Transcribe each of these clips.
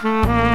Mm-hmm.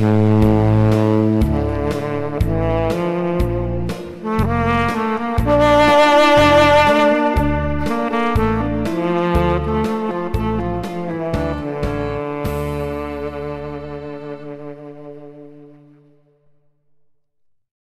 Mm-hmm.